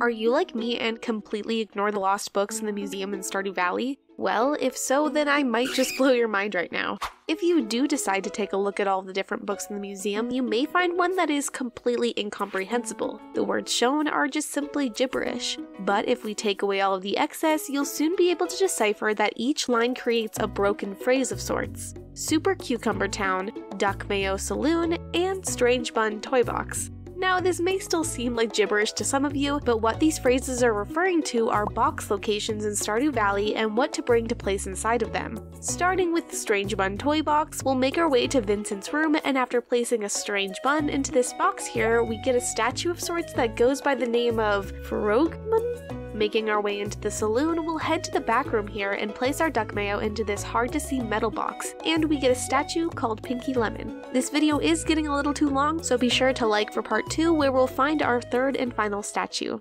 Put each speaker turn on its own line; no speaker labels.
Are you like me and completely ignore the lost books in the museum in Stardew Valley? Well, if so, then I might just blow your mind right now. If you do decide to take a look at all the different books in the museum, you may find one that is completely incomprehensible. The words shown are just simply gibberish. But if we take away all of the excess, you'll soon be able to decipher that each line creates a broken phrase of sorts. Super Cucumber Town, Duck Mayo Saloon, and Strange Bun Toy Box. Now, this may still seem like gibberish to some of you, but what these phrases are referring to are box locations in Stardew Valley and what to bring to place inside of them. Starting with the Strange Bun toy box, we'll make our way to Vincent's room, and after placing a strange bun into this box here, we get a statue of sorts that goes by the name of Frogman? Making our way into the saloon, we'll head to the back room here and place our duck mayo into this hard to see metal box, and we get a statue called Pinky Lemon. This video is getting a little too long, so be sure to like for part 2 where we'll find our third and final statue.